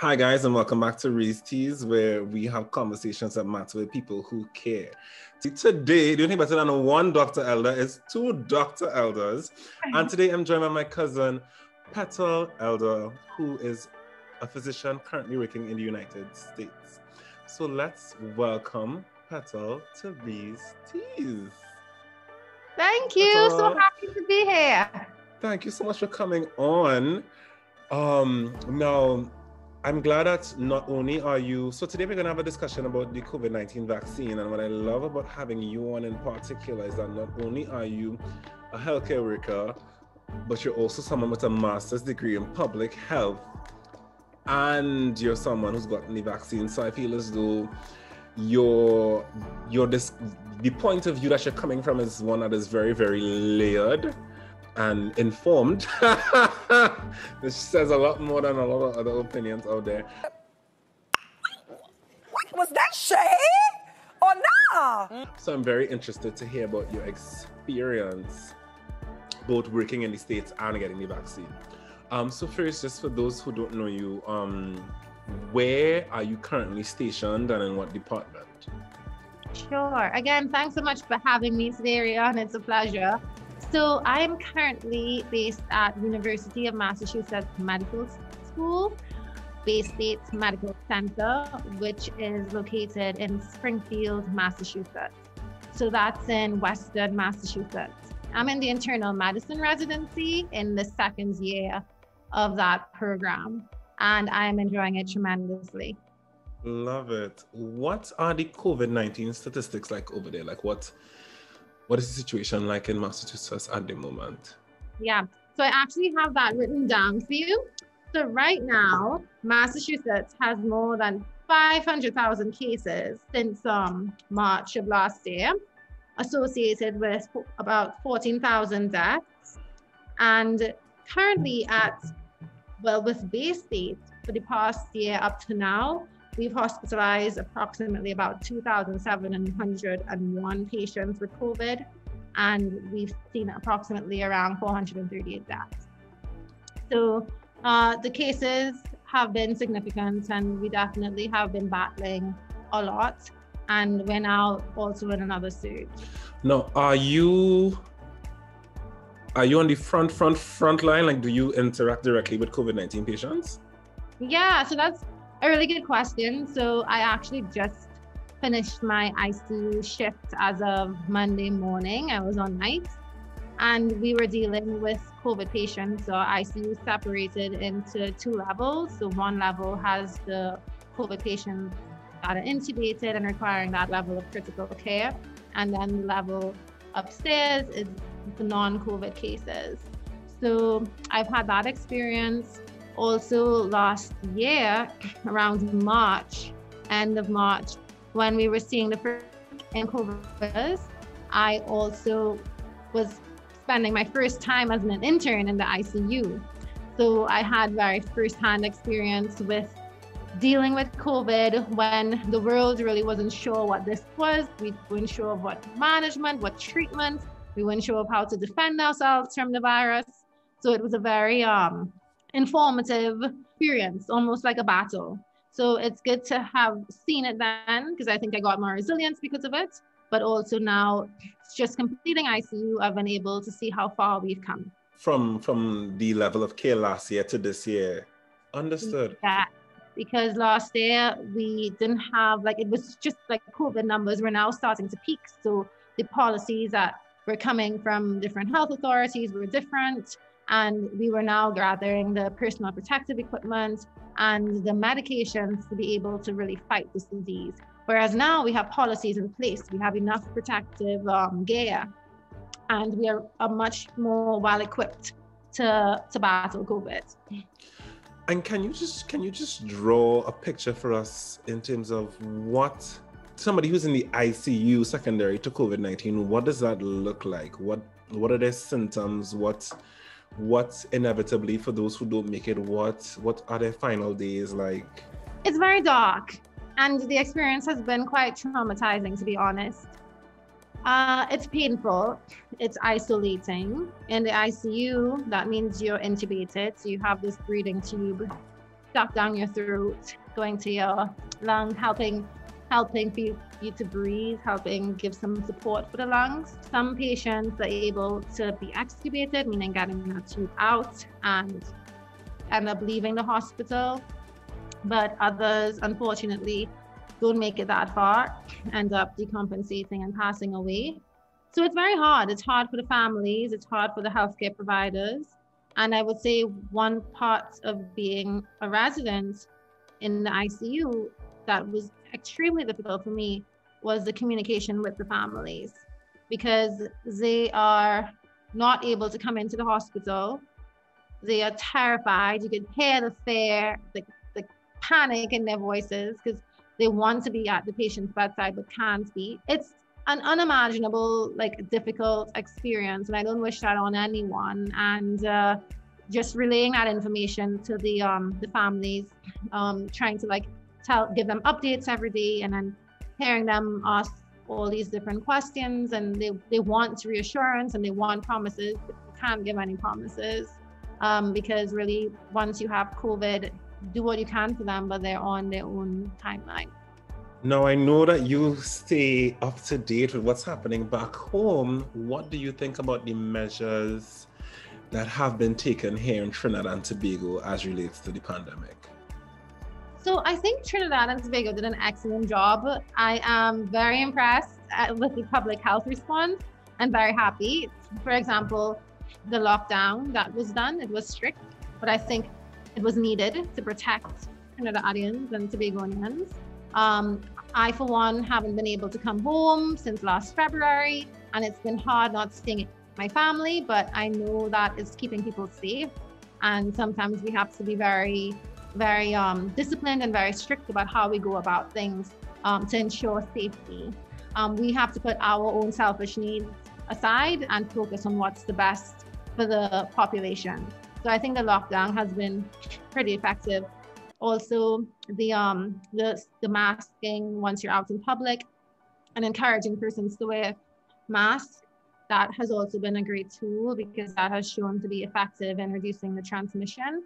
Hi, guys, and welcome back to Re's Teas, where we have conversations that matter with people who care. See, today, the only better than one Dr. Elder is two Dr. Elders. And today I'm joined by my cousin, Petal Elder, who is a physician currently working in the United States. So let's welcome Petal to Re's Teas. Thank you. Petal. So happy to be here. Thank you so much for coming on. Um, now, I'm glad that not only are you, so today we're going to have a discussion about the COVID 19 vaccine. And what I love about having you on in particular is that not only are you a healthcare worker, but you're also someone with a master's degree in public health. And you're someone who's gotten the vaccine. So I feel as though your your this the point of view that you're coming from is one that is very, very layered and informed. this says a lot more than a lot of other opinions out there. Was that shade or nah? So I'm very interested to hear about your experience both working in the States and getting the vaccine. Um, so first, just for those who don't know you, um, where are you currently stationed and in what department? Sure. Again, thanks so much for having me today, Reon. It's a pleasure. So I am currently based at University of Massachusetts Medical School, Baystate Medical Center, which is located in Springfield, Massachusetts. So that's in Western Massachusetts. I'm in the internal medicine residency in the second year of that program, and I'm enjoying it tremendously. Love it. What are the COVID 19 statistics like over there? Like, what what is the situation like in Massachusetts at the moment? Yeah, so I actually have that written down for you. So right now, Massachusetts has more than 500,000 cases since um, March of last year, associated with about 14,000 deaths. And currently at, well, with Baystate for the past year up to now, We've hospitalized approximately about 2,701 patients with COVID, and we've seen approximately around 438 deaths. So uh, the cases have been significant, and we definitely have been battling a lot. And we're now also in another surge. Now, are you are you on the front front front line? Like, do you interact directly with COVID nineteen patients? Yeah, so that's a really good question. So I actually just finished my ICU shift as of Monday morning. I was on night and we were dealing with COVID patients. So ICU separated into two levels. So one level has the COVID patients that are intubated and requiring that level of critical care. And then the level upstairs is the non-COVID cases. So I've had that experience also last year around March, end of March, when we were seeing the first COVID, I also was spending my first time as an intern in the ICU. So I had very first-hand experience with dealing with COVID when the world really wasn't sure what this was. We weren't sure of what management, what treatment. We weren't sure of how to defend ourselves from the virus. So it was a very um, informative experience, almost like a battle. So it's good to have seen it then because I think I got more resilience because of it. But also now, just completing ICU, I've been able to see how far we've come. From from the level of care last year to this year, understood. Yeah, because last year we didn't have like it was just like COVID numbers were now starting to peak. So the policies that were coming from different health authorities were different. And we were now gathering the personal protective equipment and the medications to be able to really fight this disease. Whereas now we have policies in place, we have enough protective um, gear, and we are, are much more well equipped to, to battle COVID. And can you just can you just draw a picture for us in terms of what somebody who's in the ICU secondary to COVID nineteen? What does that look like? What what are their symptoms? What what inevitably for those who don't make it what what are their final days like? It's very dark and the experience has been quite traumatizing to be honest. Uh, it's painful. It's isolating. In the icu that means you're intubated. So you have this breathing tube stuck down your throat, going to your lung, helping helping for you, you to breathe, helping give some support for the lungs. Some patients are able to be extubated, meaning getting that tube out and end up leaving the hospital. But others, unfortunately, don't make it that far, end up decompensating and passing away. So it's very hard. It's hard for the families, it's hard for the healthcare providers. And I would say one part of being a resident in the ICU that was extremely difficult for me was the communication with the families because they are not able to come into the hospital. They are terrified. You can hear the fear, the, the panic in their voices because they want to be at the patient's bedside but can't be. It's an unimaginable, like difficult experience, and I don't wish that on anyone. And uh, just relaying that information to the um, the families, um, trying to like tell, give them updates every day, and then hearing them ask all these different questions, and they they want reassurance and they want promises, but can't give any promises um, because really once you have COVID, do what you can for them, but they're on their own timeline. Now, I know that you stay up to date with what's happening back home. What do you think about the measures that have been taken here in Trinidad and Tobago as relates to the pandemic? So, I think Trinidad and Tobago did an excellent job. I am very impressed uh, with the public health response and very happy. For example, the lockdown that was done, it was strict, but I think it was needed to protect Trinidadians and Tobagonians. Um, I, for one, haven't been able to come home since last February, and it's been hard not seeing my family, but I know that it's keeping people safe. And sometimes we have to be very, very um, disciplined and very strict about how we go about things um, to ensure safety. Um, we have to put our own selfish needs aside and focus on what's the best for the population. So I think the lockdown has been pretty effective also the um the, the masking once you're out in public and encouraging persons to wear masks that has also been a great tool because that has shown to be effective in reducing the transmission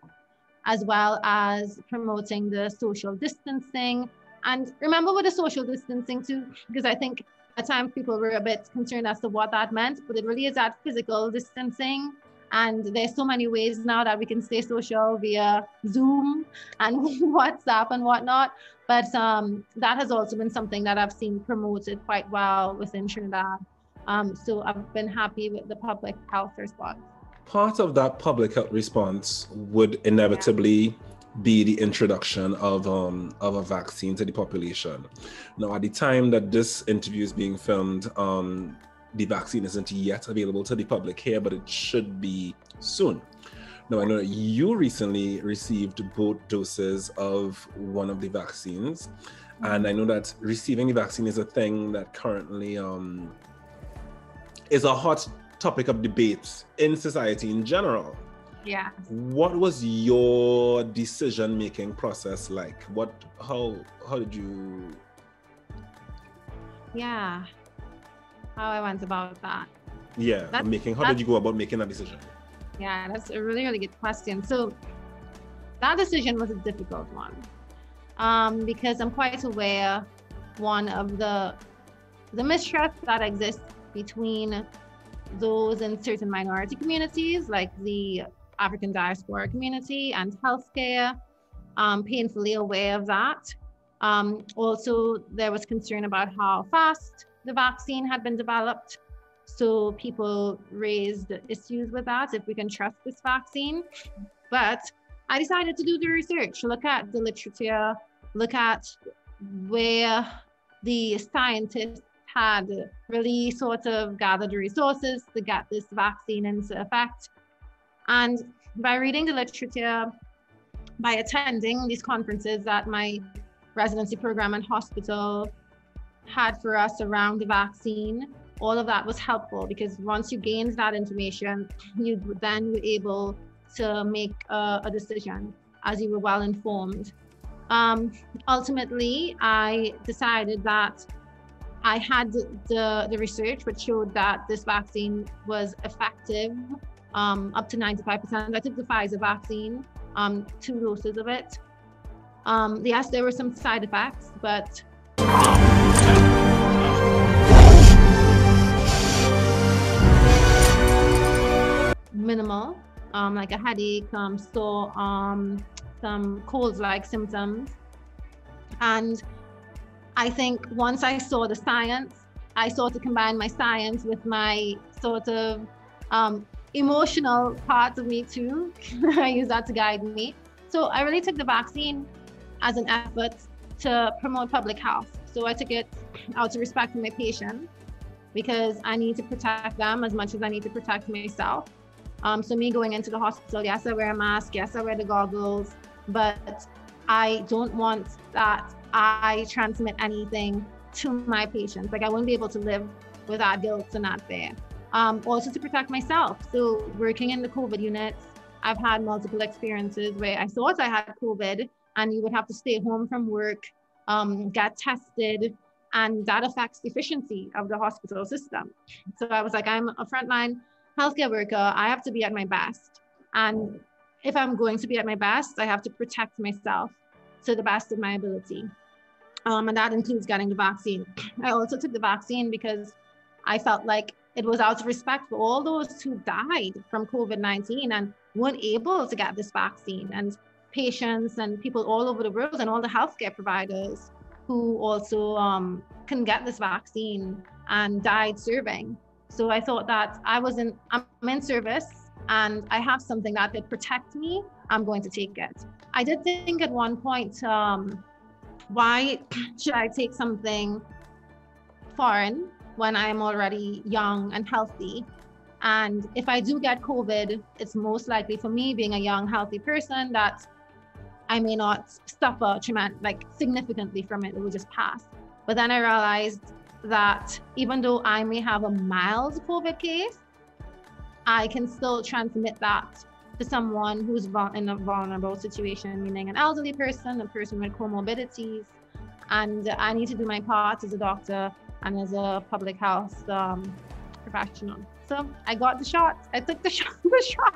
as well as promoting the social distancing and remember with the social distancing too because i think at times people were a bit concerned as to what that meant but it really is that physical distancing and there's so many ways now that we can stay social via Zoom and WhatsApp and whatnot. But um, that has also been something that I've seen promoted quite well within Trinidad. Um, so I've been happy with the public health response. Part of that public health response would inevitably be the introduction of um, of a vaccine to the population. Now, at the time that this interview is being filmed, um, the vaccine isn't yet available to the public here, but it should be soon. Now, I know you recently received both doses of one of the vaccines, and I know that receiving the vaccine is a thing that currently um, is a hot topic of debates in society in general. Yeah. What was your decision making process like? What how how did you Yeah how I went about that. Yeah, that's, making. How did you go about making that decision? Yeah, that's a really really good question. So that decision was a difficult one um, because I'm quite aware one of the the mistrust that exists between those in certain minority communities like the African diaspora community and healthcare. Um, painfully aware of that. Um, also, there was concern about how fast the vaccine had been developed. So people raised issues with that, if we can trust this vaccine. But I decided to do the research, look at the literature, look at where the scientists had really sort of gathered resources to get this vaccine into effect. And by reading the literature, by attending these conferences at my residency program and hospital, had for us around the vaccine, all of that was helpful because once you gained that information, you then were able to make a, a decision as you were well informed. Um, ultimately, I decided that I had the, the research which showed that this vaccine was effective um, up to 95%. I took the Pfizer vaccine, um, two doses of it, Um, yes, there were some side effects, but minimal, um, like a headache, um, some cold-like symptoms. And I think once I saw the science, I sort of combined my science with my sort of um, emotional parts of me too. I use that to guide me. So I really took the vaccine as an effort to promote public health. So I took it out of respect for my patients because I need to protect them as much as I need to protect myself. Um, so me going into the hospital, yes, I wear a mask, yes, I wear the goggles, but I don't want that I transmit anything to my patients. Like I wouldn't be able to live without guilt and that fear. Um, also to protect myself. So working in the COVID units, I've had multiple experiences where I thought I had COVID and you would have to stay home from work, um, get tested, and that affects the efficiency of the hospital system. So I was like, I'm a frontline healthcare worker. I have to be at my best. And if I'm going to be at my best, I have to protect myself to the best of my ability. Um, and that includes getting the vaccine. I also took the vaccine because I felt like it was out of respect for all those who died from COVID 19 and weren't able to get this vaccine, and patients and people all over the world, and all the healthcare providers who also um, can get this vaccine and died serving. So I thought that I was in, I'm in service and I have something that could protect me. I'm going to take it. I did think at one point, um, why should I take something foreign when I'm already young and healthy? And if I do get COVID, it's most likely for me being a young, healthy person that I may not suffer tremendous, like significantly from it. It will just pass. But then I realized that even though I may have a mild COVID case, I can still transmit that to someone who's in a vulnerable situation, meaning an elderly person, a person with comorbidities. And I need to do my part as a doctor and as a public health um, professional. So I got the shot. I took the shot. The shot.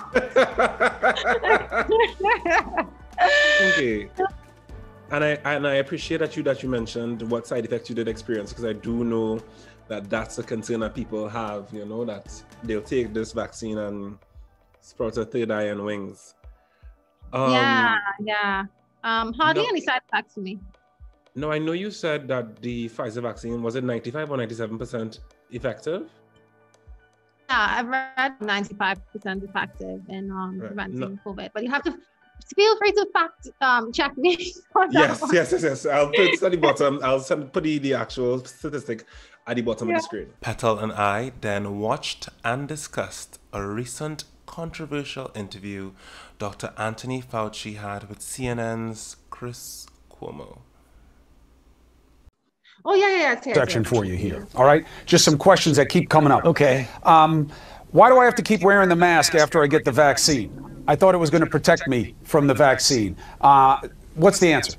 okay and I and I appreciate that you that you mentioned what side effects you did experience because I do know that that's a concern that people have. You know that they'll take this vaccine and sprout a third eye and wings. Um, yeah, yeah. Um, hardly no, any side effects for me. No, I know you said that the Pfizer vaccine was it 95 or 97 percent effective. Yeah, I've read 95 percent effective in um, right. preventing no. COVID, but you have to feel free to fact um, check me. yes, yes, yes, yes. I'll put it at the bottom. I'll send put the, the actual statistic at the bottom yeah. of the screen. Petal and I then watched and discussed a recent controversial interview Dr. Anthony Fauci had with CNN's Chris Cuomo. Oh yeah, yeah, yeah. Section for you here. All right, just some questions that keep coming up. Okay. Um, why do I have to keep wearing the mask after I get the vaccine? I thought it was going to protect me from the vaccine. Uh, what's the answer?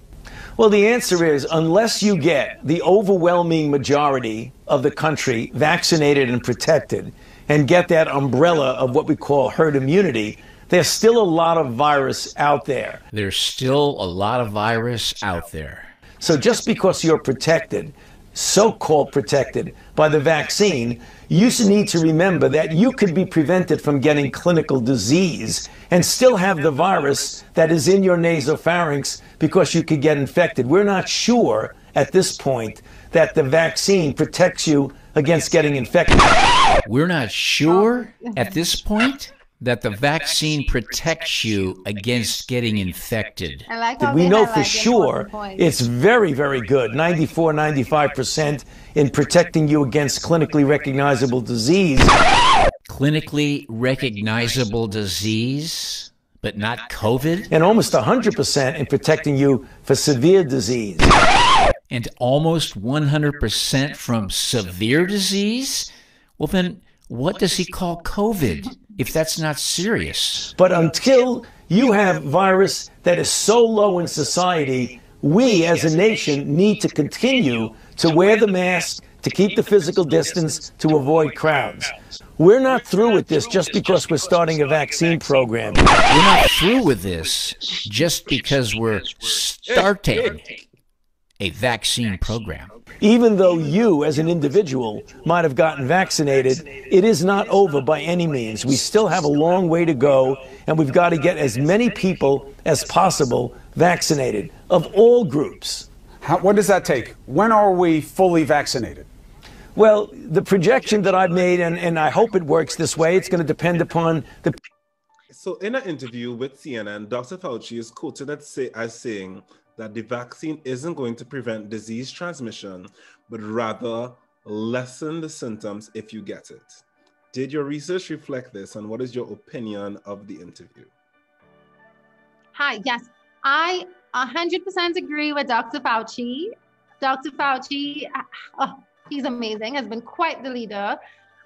Well, the answer is unless you get the overwhelming majority of the country vaccinated and protected and get that umbrella of what we call herd immunity, there's still a lot of virus out there. There's still a lot of virus out there. So just because you're protected, so called protected by the vaccine, you need to remember that you could be prevented from getting clinical disease and still have the virus that is in your nasopharynx because you could get infected. We're not sure at this point that the vaccine protects you against getting infected. We're not sure at this point that the vaccine protects you against getting infected. Like we know for sure it's very, very good 94, 95% in protecting you against clinically recognizable disease. Clinically recognizable disease, but not COVID? And almost 100% in protecting you for severe disease. And almost 100% from severe disease? Well, then what does he call COVID? if that's not serious. But until you have virus that is so low in society, we as a nation need to continue to wear the mask, to keep the physical distance, to avoid crowds. We're not through with this just because we're starting a vaccine program. We're not through with this just because we're starting a vaccine program. Even though you, as an individual, might have gotten vaccinated, it is not over by any means. We still have a long way to go, and we've got to get as many people as possible vaccinated of all groups. How, what does that take? When are we fully vaccinated? Well, the projection that I've made, and, and I hope it works this way, it's going to depend upon the. So, in an interview with CNN, Dr. Fauci is quoted as, as saying that the vaccine isn't going to prevent disease transmission, but rather lessen the symptoms if you get it. Did your research reflect this, and what is your opinion of the interview? Hi, yes, I 100% agree with Dr. Fauci. Dr. Fauci, oh, he's amazing, has been quite the leader.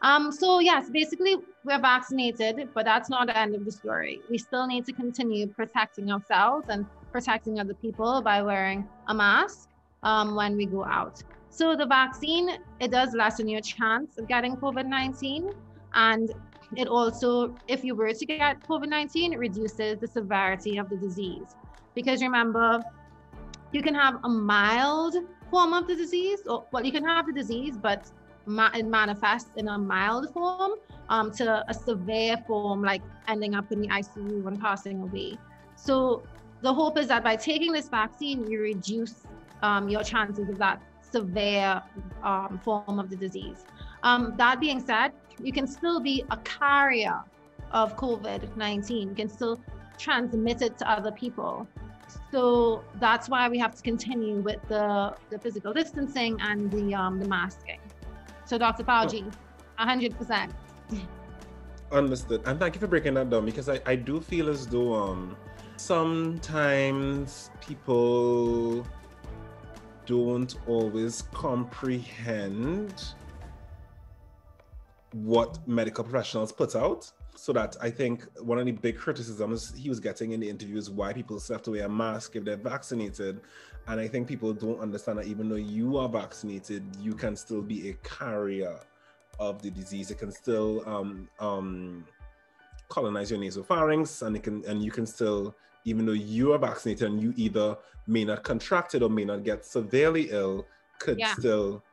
Um, so yes, basically we're vaccinated, but that's not the end of the story. We still need to continue protecting ourselves and protecting other people by wearing a mask um, when we go out. So the vaccine, it does lessen your chance of getting COVID-19. And it also, if you were to get COVID-19, it reduces the severity of the disease. Because remember, you can have a mild form of the disease, or well, you can have the disease, but ma- it manifests in a mild form um, to a severe form, like ending up in the ICU and passing away. So the hope is that by taking this vaccine, you reduce um, your chances of that severe um, form of the disease. Um, that being said, you can still be a carrier of COVID 19, you can still transmit it to other people. So that's why we have to continue with the, the physical distancing and the, um, the masking. So, Dr. Fauci, 100%. Understood. And thank you for breaking that down because I, I do feel as though um, sometimes people don't always comprehend what medical professionals put out. So that I think one of the big criticisms he was getting in the interview is why people still have to wear a mask if they're vaccinated. And I think people don't understand that even though you are vaccinated, you can still be a carrier of the disease. It can still um, um, colonize your nasopharynx, and it can and you can still even though you are vaccinated and you either may not contract it or may not get severely ill, could yeah. still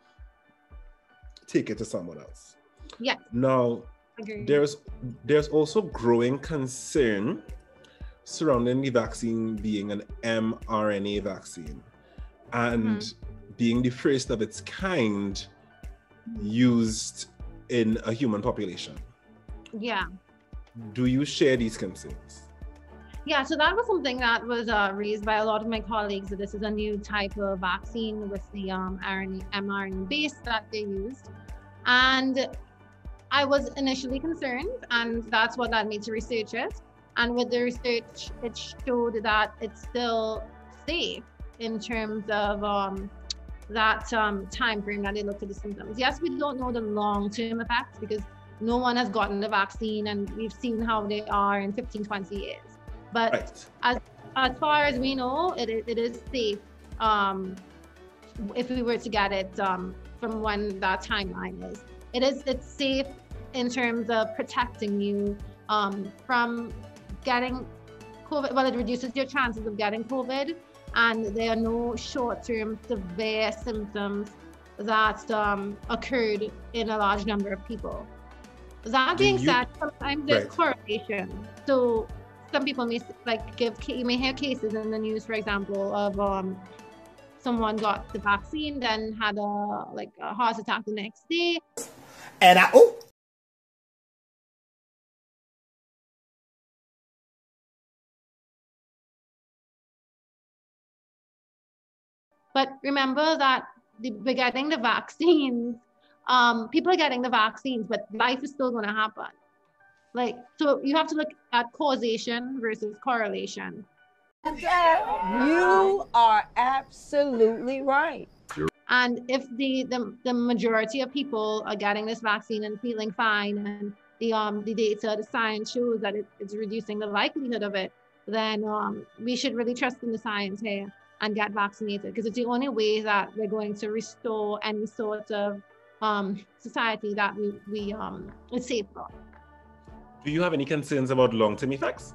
take it to someone else. Yeah. Now, there's there's also growing concern surrounding the vaccine being an mRNA vaccine and mm-hmm. being the first of its kind used in a human population. Yeah. Do you share these concerns? Yeah, so that was something that was uh, raised by a lot of my colleagues that this is a new type of vaccine with the um, RNA, mRNA base that they used. And I was initially concerned, and that's what led me to research it. And with the research, it showed that it's still safe in terms of um, that um, time frame that they looked at the symptoms. Yes, we don't know the long-term effects because no one has gotten the vaccine, and we've seen how they are in 15, 20 years. But right. as as far as we know, it, it is safe um, if we were to get it um, from when that timeline is. It is it's safe in terms of protecting you um, from getting COVID. Well, it reduces your chances of getting COVID, and there are no short-term severe symptoms that um, occurred in a large number of people. That being you, said, sometimes there's right. correlation. So some people may like give you may hear cases in the news for example of um someone got the vaccine then had a like a heart attack the next day. And i oh! But remember that the, we're getting the vaccines. Um, people are getting the vaccines but life is still going to happen like, so you have to look at causation versus correlation. You are absolutely right. And if the, the, the majority of people are getting this vaccine and feeling fine, and the um the data, the science shows that it, it's reducing the likelihood of it, then um, we should really trust in the science here and get vaccinated because it's the only way that we're going to restore any sort of um, society that we, we um, is safe for. Do you have any concerns about long-term effects?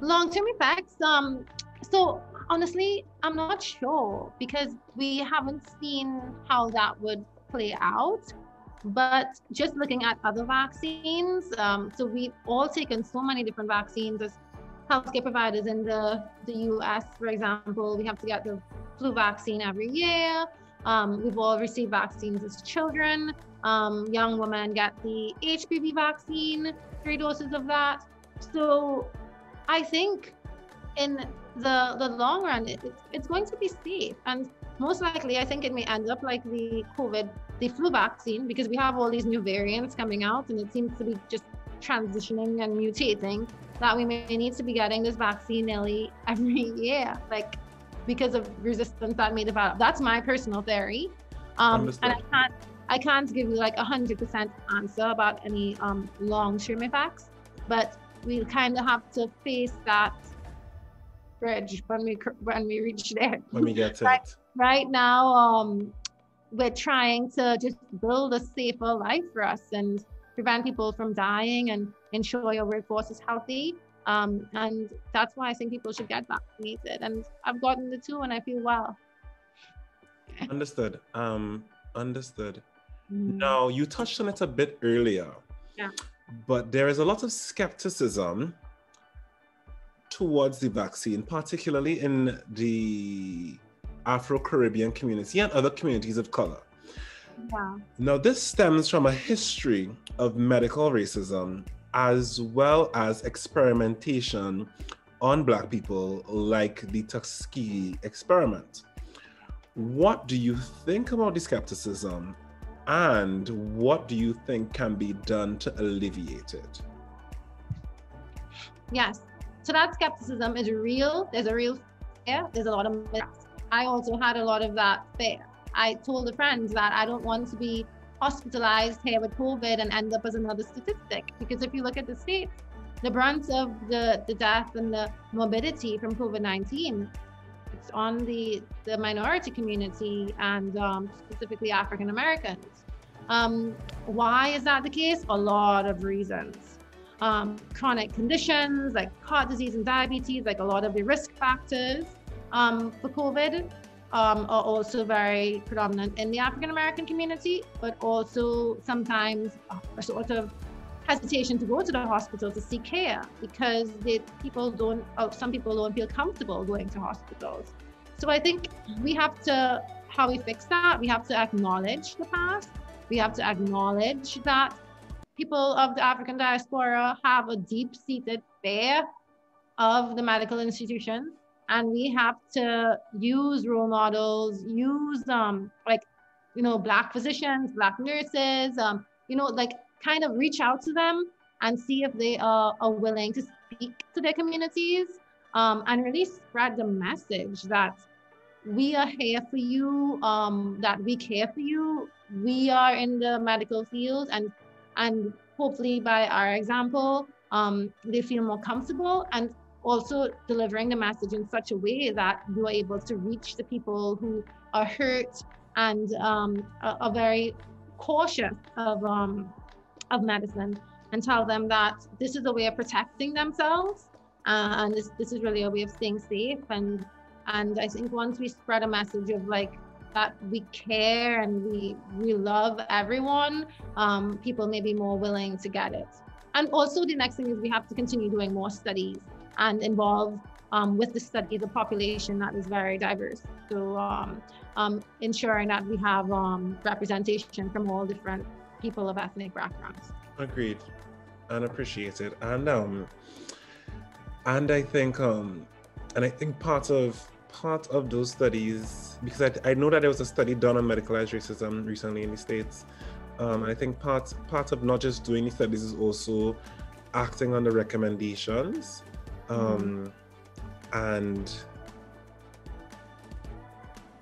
Long-term effects. Um, so honestly, I'm not sure because we haven't seen how that would play out. But just looking at other vaccines, um, so we've all taken so many different vaccines as healthcare providers in the, the US, for example, we have to get the flu vaccine every year. Um, we've all received vaccines as children. Um, young woman get the HPV vaccine, three doses of that. So I think in the the long run, it, it's going to be safe. And most likely, I think it may end up like the COVID, the flu vaccine, because we have all these new variants coming out, and it seems to be just transitioning and mutating. That we may need to be getting this vaccine nearly every year, like because of resistance that may develop. That's my personal theory, um, and I can't I can't give you like a hundred percent answer about any um, long term effects, but we'll kind of have to face that bridge when we when we reach there. When we get to right, it. Right now, um, we're trying to just build a safer life for us and prevent people from dying and ensure your workforce is healthy. Um, and that's why I think people should get vaccinated. And I've gotten the two, and I feel well. Understood. Um, understood. Mm. Now you touched on it a bit earlier. Yeah. But there is a lot of skepticism towards the vaccine, particularly in the Afro Caribbean community and other communities of color. Yeah. Now, this stems from a history of medical racism as well as experimentation on Black people, like the Tuskegee experiment. What do you think about the skepticism, and what do you think can be done to alleviate it? Yes. So that skepticism is real. There's a real fear. There's a lot of myths. I also had a lot of that fear. I told the friends that I don't want to be hospitalized here with COVID and end up as another statistic. Because if you look at the states, the brunt of the, the death and the morbidity from COVID 19, on the, the minority community and um, specifically African Americans. Um, why is that the case? A lot of reasons. Um, chronic conditions like heart disease and diabetes, like a lot of the risk factors um, for COVID, um, are also very predominant in the African American community, but also sometimes a sort of hesitation to go to the hospital to seek care because they, people don't, oh, some people don't feel comfortable going to hospitals. So I think we have to, how we fix that, we have to acknowledge the past. We have to acknowledge that people of the African diaspora have a deep seated fear of the medical institution. and we have to use role models use um like you know black physicians black nurses um you know like kind of reach out to them and see if they are, are willing to speak to their communities um, and really spread the message that we are here for you um, that we care for you we are in the medical field and and hopefully by our example um, they feel more comfortable and also delivering the message in such a way that you are able to reach the people who are hurt and um, are, are, very cautious of um, of medicine and tell them that this is a way of protecting themselves uh, and this, this is really a way of staying safe and and I think once we spread a message of like that we care and we we love everyone, um, people may be more willing to get it. And also the next thing is we have to continue doing more studies and involve um, with the study the population that is very diverse. So um, um, ensuring that we have um, representation from all different people of ethnic backgrounds. Agreed, and appreciated. And um, and I think um, and I think part of part of those studies because I, I know that there was a study done on medicalized racism recently in the states. Um, I think part part of not just doing the studies is also acting on the recommendations um, and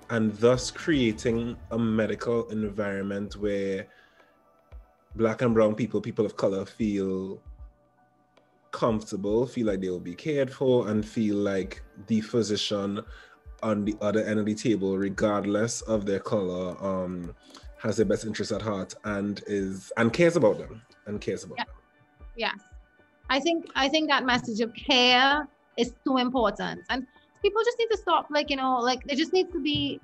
and thus creating a medical environment where black and brown people, people of color, feel comfortable, feel like they will be cared for, and feel like the physician on the other end of the table, regardless of their color, um, has their best interests at heart and is and cares about them and cares about Yeah. them. Yes. I think I think that message of care is so important. And people just need to stop, like, you know, like there just needs to be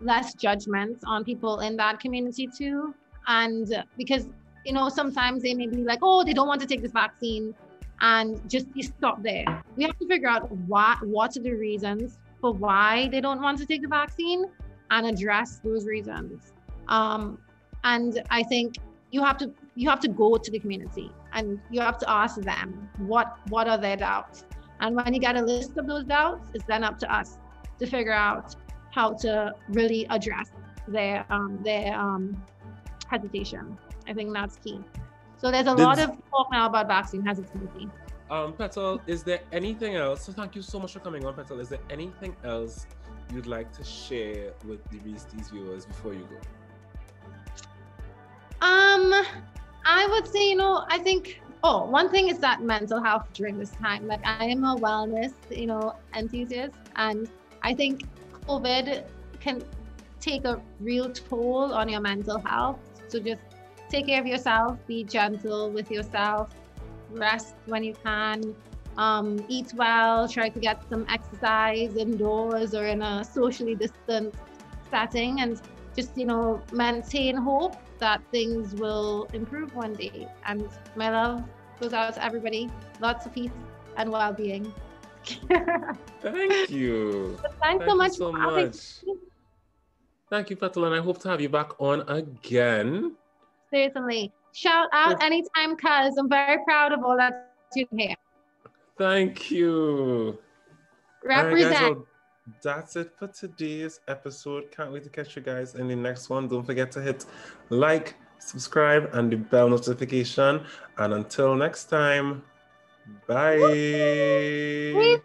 less judgment on people in that community too. And because, you know, sometimes they may be like, oh, they don't want to take this vaccine. And just stop there. We have to figure out what what are the reasons for why they don't want to take the vaccine and address those reasons. Um, and I think you have to you have to go to the community and you have to ask them what what are their doubts and when you get a list of those doubts it's then up to us to figure out how to really address their um, their um, hesitation i think that's key so there's a Did- lot of talk now about vaccine hesitancy Um, Petal, is there anything else? So thank you so much for coming on, Petal. Is there anything else you'd like to share with the Reese's viewers before you go? Um, I would say, you know, I think, oh, one thing is that mental health during this time. Like, I am a wellness, you know, enthusiast, and I think COVID can take a real toll on your mental health. So just take care of yourself, be gentle with yourself, rest when you can, um, eat well, try to get some exercise indoors or in a socially distant setting, and just you know maintain hope that things will improve one day. And my love goes out to everybody. Lots of peace and well-being. Thank you. Thanks Thank so you so for having much. Thank you, Petal, and I hope to have you back on again. Certainly. Shout out anytime, cuz I'm very proud of all that you here. Thank you. Right, guys, Represent. well, that's it for today's episode. Can't wait to catch you guys in the next one. Don't forget to hit like, subscribe, and the bell notification. And until next time, bye.